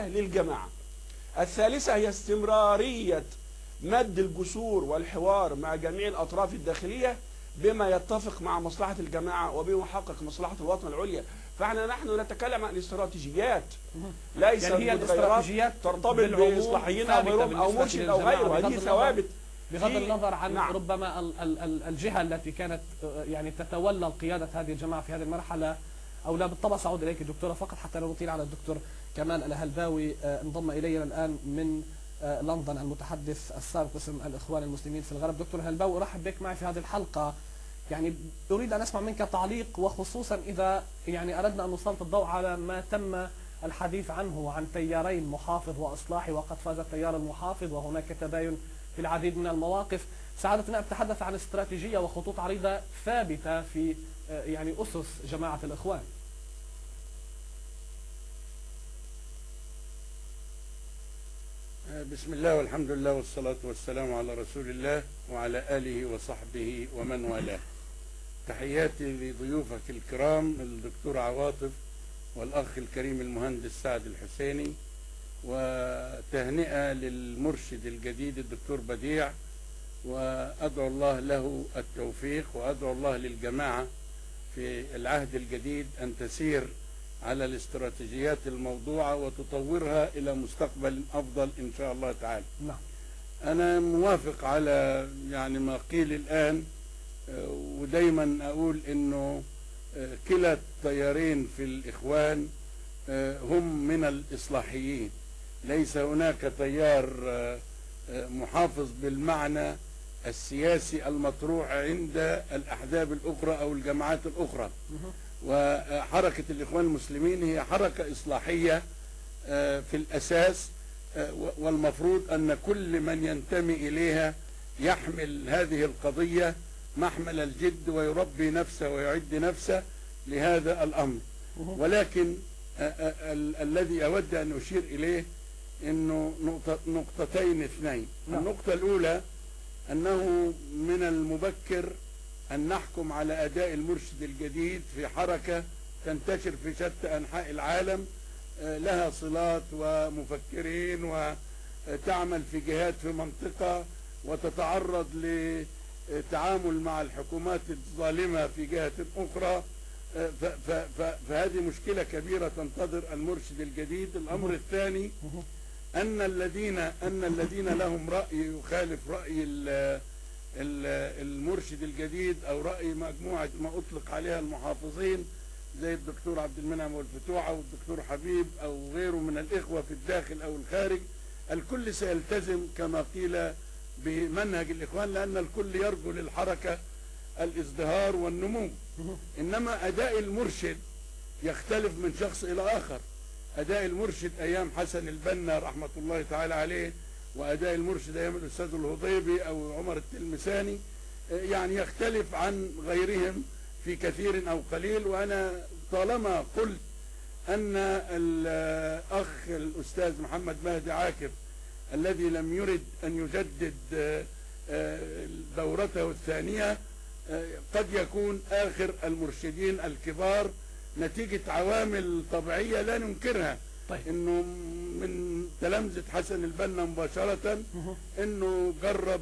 للجماعة الثالثة هي استمرارية مد الجسور والحوار مع جميع الأطراف الداخلية بما يتفق مع مصلحة الجماعة وبما يحقق مصلحة الوطن العليا. فإحنا نحن نتكلم عن الاستراتيجيات ليس يعني هي الاستراتيجيات ترتبط بإصلاحيين أو غيرهم أو مرشد أو غيره. هذه ثوابت بغض النظر عن نعم. ربما ال- ال- ال- الجهة التي كانت آه، يعني تتولى قيادة هذه الجماعة في هذه المرحلة أو لا. بالطبع سأعود إليك دكتورة فقط حتى لا نطيل على الدكتور. كمال الهلباوي آه، انضم إلينا الآن من آه، لندن المتحدث السابق باسم الإخوان المسلمين في الغرب. دكتور هلباوي أرحب بك معي في هذه الحلقة. يعني أريد أن أسمع منك تعليق وخصوصا إذا يعني أردنا أن نسلط الضوء على ما تم الحديث عنه عن تيارين محافظ وإصلاحي وقد فاز التيار المحافظ وهناك تباين في العديد من المواقف. سعادتنا أتحدث عن استراتيجية وخطوط عريضة ثابتة في آه، يعني أسس جماعة الإخوان. بسم الله والحمد لله والصلاة والسلام على رسول الله وعلى آله وصحبه ومن والاه. تحياتي لضيوفك الكرام الدكتور عواطف والأخ الكريم المهندس سعد الحسيني وتهنئة للمرشد الجديد الدكتور بديع وأدعو الله له التوفيق وأدعو الله للجماعة في العهد الجديد أن تسير على الاستراتيجيات الموضوعة وتطورها إلى مستقبل أفضل إن شاء الله تعالى. نعم. أنا موافق على يعني ما قيل الآن آه، ودايما أقول إنه آه، كلا التيارين في الإخوان آه، هم من الإصلاحيين. ليس هناك تيار محافظ بالمعنى السياسي المطروح عند الأحزاب الأخرى أو الجماعات الأخرى. وحركة الإخوان المسلمين هي حركة إصلاحية آه، في الأساس آه، والمفروض أن كل من ينتمي إليها يحمل هذه القضية محمل الجد ويربي نفسه ويعد نفسه لهذا الأمر. ولكن آه، ال- الذي أود أن أشير إليه أنه نقطتين اثنين. نعم. النقطة الأولى أنه من المبكر أن نحكم على أداء المرشد الجديد في حركة تنتشر في شتى أنحاء العالم آه، لها صلات ومفكرين وتعمل في جهات في منطقة وتتعرض لتعامل مع الحكومات الظالمة في جهة أخرى. آه، فهذه مشكلة كبيرة تنتظر المرشد الجديد. الأمر الثاني أن الذين أن الذين لهم رأي يخالف رأي المرشد الجديد أو رأي مجموعة ما أطلق عليها المحافظين زي الدكتور عبد المنعم والفتوح أو الدكتور حبيب أو غيره من الإخوة في الداخل أو الخارج. الكل سيلتزم كما قيل بمنهج الإخوان لأن الكل يرجو للحركة الإزدهار والنمو. إنما أداء المرشد يختلف من شخص إلى آخر. أداء المرشد أيام حسن البنا رحمة الله تعالى عليه وأداء المرشد أيام الأستاذ الهضيبي أو عمر التلمساني آه، يعني يختلف عن غيرهم في كثير أو قليل وأنا طالما قلت أن الأخ الأستاذ محمد مهدي عاكف الذي لم يرد أن يجدد آه، آه، دورته الثانية آه، قد يكون آخر المرشدين الكبار نتيجة عوامل طبيعية لا ننكرها طيب. إنه من تلامذة حسن البنا مباشرة إنه جرب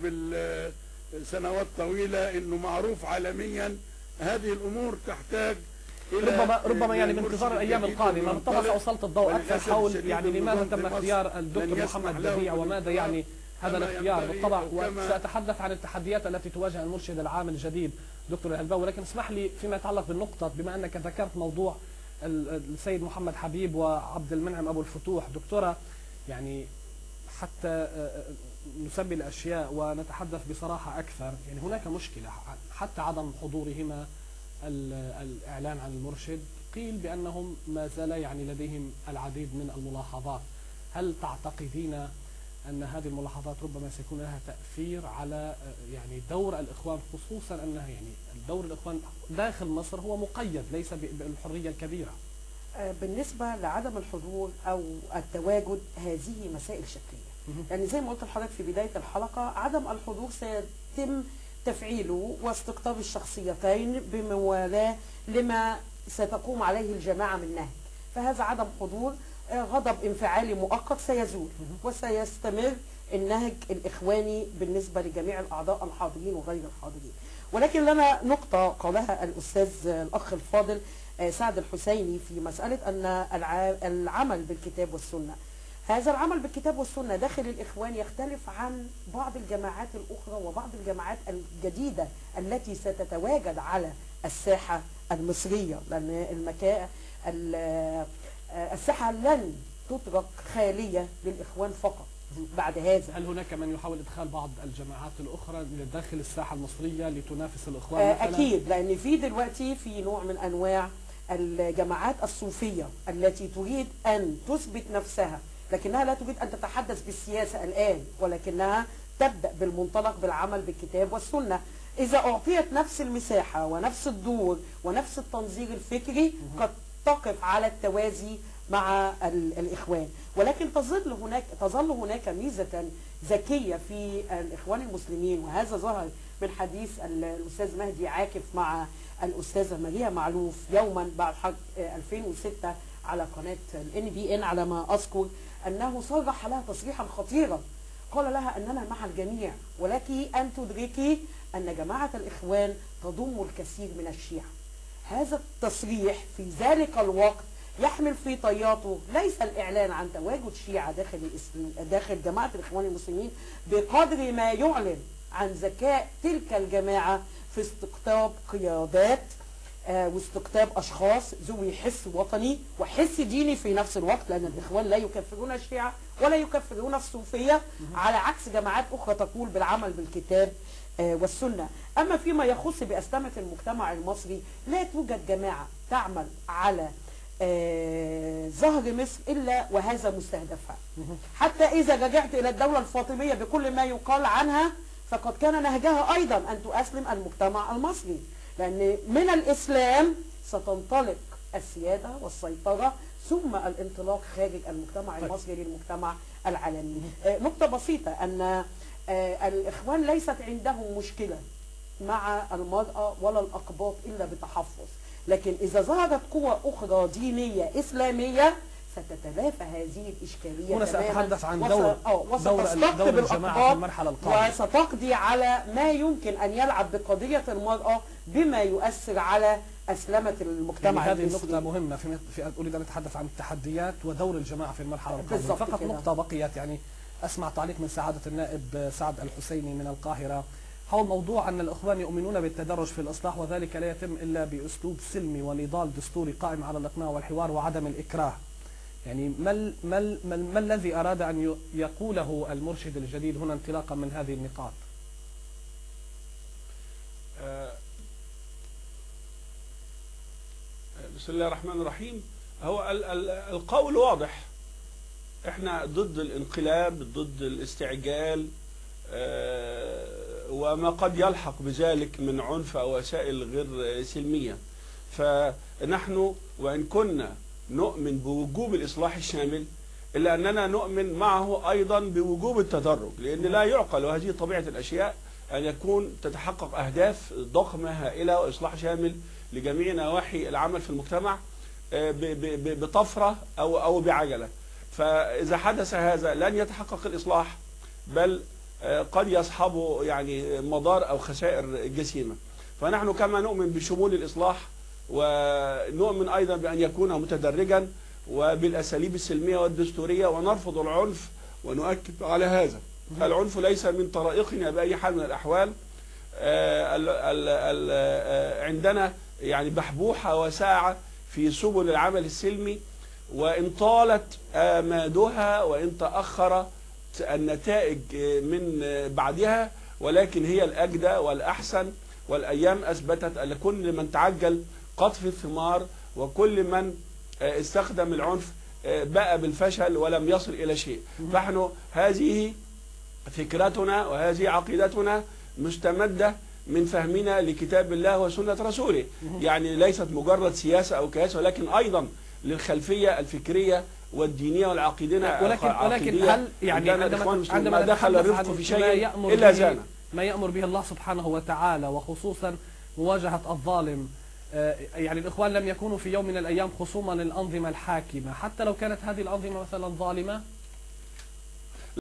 سنوات طويلة إنه معروف عالميا. هذه الأمور تحتاج إلى ربما ربما يعني بانتظار الأيام القادمة. بالطبع. سأسلط الضوء أكثر. حول يعني لماذا تم اختيار الدكتور محمد بديع؟ وماذا يعني هذا الاختيار؟ بالطبع وسأتحدث عن التحديات التي تواجه المرشد العام الجديد دكتور الهلباوي ولكن اسمح لي فيما يتعلق بالنقطة بما أنك ذكرت موضوع ال- السيد محمد حبيب وعبد المنعم أبو الفتوح. دكتورة يعني حتى آه، نسمي الأشياء ونتحدث بصراحة أكثر. يعني هناك مشكلة حتى عدم حضورهما ال- الإعلان عن المرشد قيل بأنهم ما زال يعني لديهم العديد من الملاحظات. هل تعتقدين أن هذه الملاحظات ربما سيكون لها تأثير على آه، يعني دور الإخوان خصوصا أنها يعني دور الإخوان داخل مصر هو مقيد ليس ب- بالحرية آه، بالنسبة لعدم الحضور أو التواجد هذه مسائل شكلية. يعني زي ما قلت لحضرتك في بداية الحلقة عدم الحضور سيتم تفعيله واستقطاب الشخصيتين بموالاة لما ستقوم عليه الجماعة من نهج. فهذا عدم حضور آه، غضب انفعالي مؤقت سيزول وسيستمر النهج الإخواني بالنسبة لجميع الأعضاء الحاضرين وغير الحاضرين. ولكن لنا نقطة قالها الأستاذ آه، الأخ الفاضل سعد الحسيني في مسألة أن الع- العمل بالكتاب والسنة. هذا العمل بالكتاب والسنة داخل الإخوان يختلف عن بعض الجماعات الأخرى وبعض الجماعات الجديدة التي ستتواجد على الساحة المصرية. لأن المكان الساحة لن تترك خالية للإخوان فقط بعد هذا. هل هناك من يحاول إدخال بعض الجماعات الأخرى داخل الساحة المصرية لتنافس الإخوان آه، مثلا؟ أكيد لأن في دلوقتي في نوع من أنواع الجماعات الصوفية التي تريد أن تثبت نفسها لكنها لا تريد أن تتحدث بالسياسة الآن ولكنها تبدأ بالمنطلق بالعمل بالكتاب والسنة. إذا أعطيت نفس المساحة ونفس الدور ونفس التنظير الفكري قد تقف على التوازي مع ال- الإخوان. ولكن تظل هناك تظل هناك ميزة ذكية في الإخوان المسلمين وهذا ظهر من حديث ال- الأستاذ مهدي عاكف مع الأستاذة ماريا معلوف يوما بعد حرب آه، 2006 على قناة الان بي ان على ما أذكر أنه صرح لها تصريحا خطيرا. قال لها أننا مع الجميع ولك أن تدركي أن جماعة الإخوان تضم الكثير من الشيعة. هذا التصريح في ذلك الوقت يحمل في طياته ليس الإعلان عن تواجد شيعة داخل داخل جماعة الإخوان المسلمين بقدر ما يعلن. عن ذكاء تلك الجماعة في استقطاب قيادات آه، واستقطاب أشخاص ذوي حس وطني وحس ديني في نفس الوقت لأن الإخوان لا يكفرون الشيعة ولا يكفرون الصوفية على عكس جماعات أخرى تقول بالعمل بالكتاب آه، والسنة. أما فيما يخص بأسلمة المجتمع المصري لا توجد جماعة تعمل على آه، ظهر مصر إلا وهذا مستهدفها. حتى إذا رجعت إلى الدولة الفاطمية بكل ما يقال عنها فقد كان نهجها أيضا أن تؤسلم المجتمع المصري لأن من الإسلام ستنطلق السيادة والسيطرة ثم الانطلاق خارج المجتمع المصري للمجتمع العالمي. آه، نقطة بسيطة أن آه، الإخوان ليست عندهم مشكلة مع المرأة ولا الأقباط إلا بتحفظ لكن إذا ظهرت قوى أخرى دينية إسلامية ستتلافى هذه الإشكالية هنا سأتحدث عن دور- آه، دور- دور الجماعة في المرحلة القادمة. وستقضي على ما يمكن أن يلعب بقضية المرأة بما يؤثر على أسلمة يعني المجتمع هذه المصري. النقطة مهمة في, في أريد أن أتحدث عن التحديات ودور الجماعة في المرحلة القادمة فقط كده. نقطة بقيت يعني أسمع تعليق من سعادة النائب سعد الحسيني من القاهرة حول موضوع أن الإخوان يؤمنون بالتدرج في الإصلاح وذلك لا يتم إلا بأسلوب سلمي ونضال دستوري قائم على الإقناع والحوار وعدم الإكراه يعني ما, ما, ما, ما الذي أراد أن يقوله المرشد الجديد هنا انطلاقا من هذه النقاط؟ آه، بسم الله الرحمن الرحيم. هو ال- ال- القول واضح. إحنا ضد الانقلاب ضد الاستعجال آه، وما قد يلحق بذلك من عنف أو وسائل غير سلمية. فنحن وإن كنا نؤمن بوجوب الإصلاح الشامل إلا أننا نؤمن معه أيضا بوجوب التدرج لأن لا يعقل وهذه طبيعة الأشياء أن يكون تتحقق أهداف ضخمة هائلة وإصلاح شامل لجميع نواحي العمل في المجتمع آه، ب- ب- ب- بطفرة أو أو بعجلة. فإذا حدث هذا لن يتحقق الإصلاح بل آه، قد يصحبه يعني مضار أو خسائر جسيمة. فنحن كما نؤمن بشمول الإصلاح ونؤمن أيضا بأن يكون متدرجا وبالأساليب السلمية والدستورية ونرفض العنف ونؤكد على هذا. العنف ليس من طرائقنا بأي حال من الأحوال. آه، آه، عندنا يعني بحبوحة وساعة في سبل العمل السلمي وإن طالت آمادها وإن تأخر النتائج من بعدها ولكن هي الأجدى والأحسن. والأيام أثبتت أن كل من تعجل قطف الثمار وكل من استخدم العنف بقى بالفشل ولم يصل إلى شيء. فنحن هذه فكرتنا وهذه عقيدتنا مستمدة من فهمنا لكتاب الله وسنة رسوله. يعني ليست مجرد سياسة أو كياسه ولكن أيضا للخلفية الفكرية والدينية والعقيدية ولكن ولكن هل يعني عندما عندما ما دخل الرفق في شيء يأمر إلا زانه. ما يأمر به الله سبحانه وتعالى وخصوصا مواجهة الظالم آه، يعني الإخوان لم يكونوا في يوم من الأيام خصوما للأنظمة الحاكمة. حتى لو كانت هذه الأنظمة مثلا ظالمة